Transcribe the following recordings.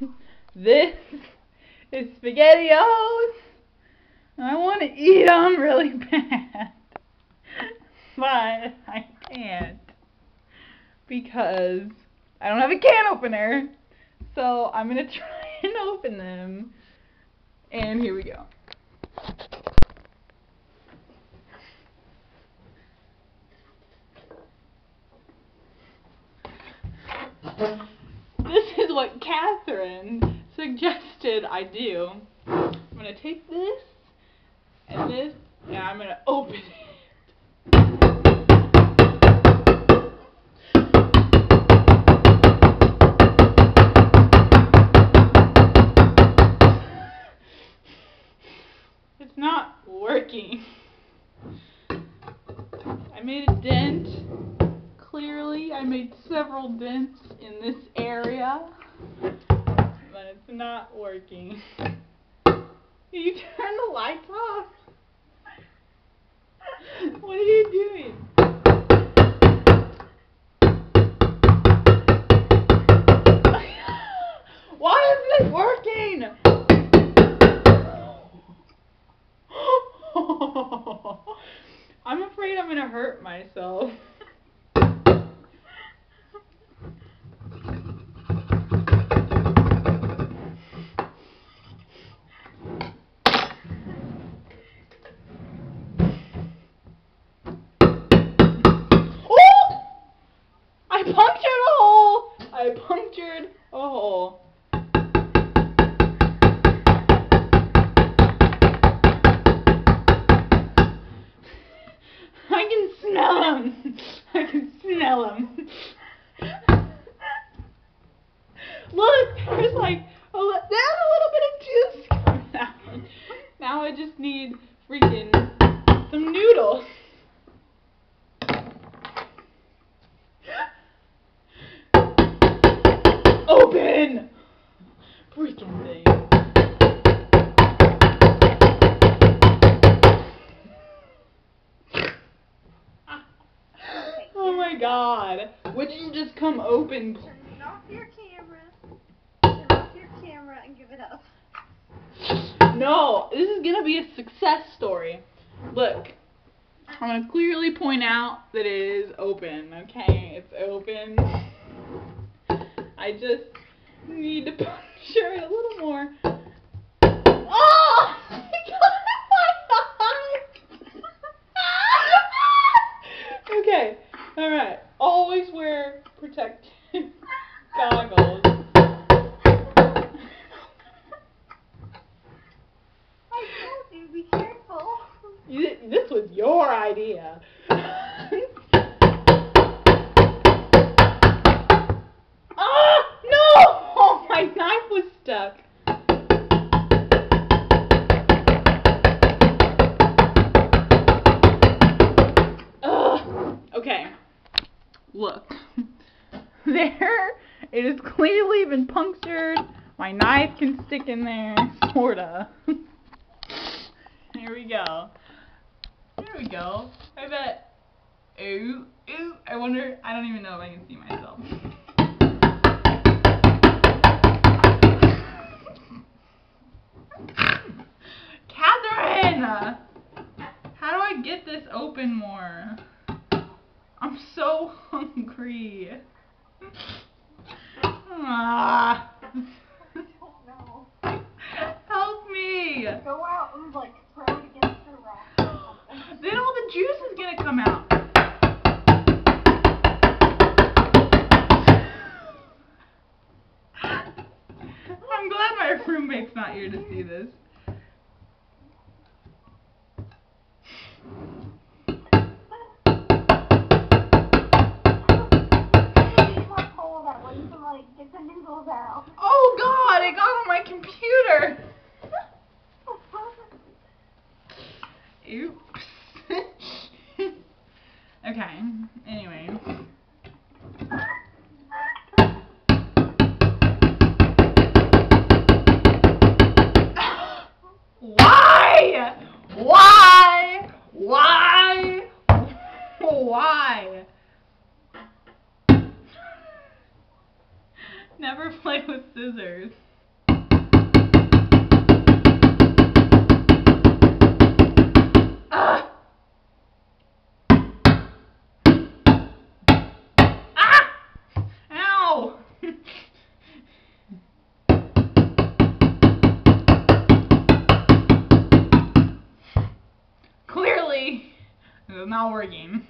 this is SpaghettiOs. I want to eat them really bad. but I can't. Because I don't have a can opener. So I'm going to try and open them. And here we go. What Catherine suggested I do. I'm going to take this and this and I'm going to open it. It's not working. I made a dent. Clearly, I made several dents in this area. But it's not working. You turn the lights off. What are you doing? Why isn't it working? I'm afraid I'm gonna hurt myself. Smell them. Look, there's like a li- there's a little bit of juice coming out. Now I just need freaking some noodles. Open! Freaking thing. Oh my god. Would you just come open? Turn off your camera. Turn off your camera and give it up. No, this is gonna be a success story. Look, I'm gonna clearly point out that it is open, okay? It's open. I just need to puncture it a little more. Oh! I got it in my eye! okay, alright. Always wear protective goggles. I told you, be careful. You, this was your idea. ah! No! Oh, my knife was stuck. Ugh. Okay. Look. There. It has clearly been punctured. My knife can stick in there. Sorta. Here we go. There we go. I bet. Ooh, ooh. I wonder. I don't even know if I can see myself. Catherine! How do I get this open more? I'm so hungry. Ah. I don't know. Help me! Go out and like throw it against the rock. Then all the juice is gonna come out. I'm glad my roommate's not here to see this. Use my pole that way to like get the noodles. Oh god, it got on my computer! Oops. never play with scissors. Ah! Ah! Ow! Clearly, the malware not working.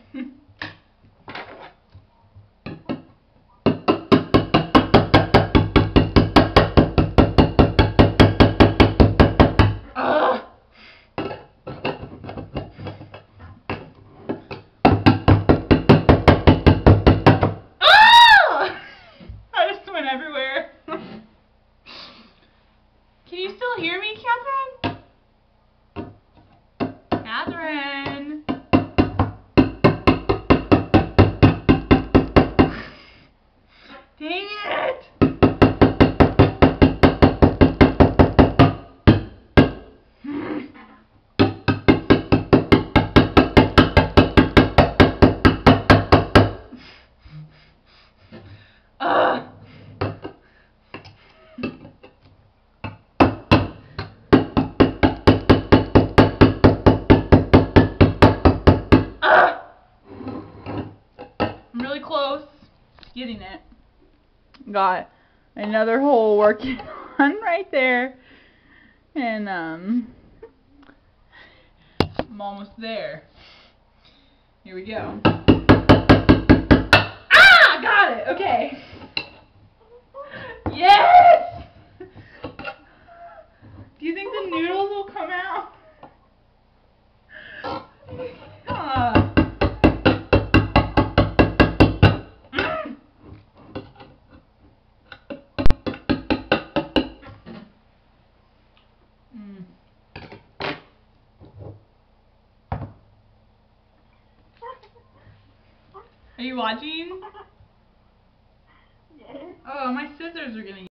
Getting it. Got another hole working on right there. And um I'm almost there. Here we go. Ah! Got it! Okay. Yes! Do you think the noodles will come out? Are you watching? Yes. Oh, my scissors are gonna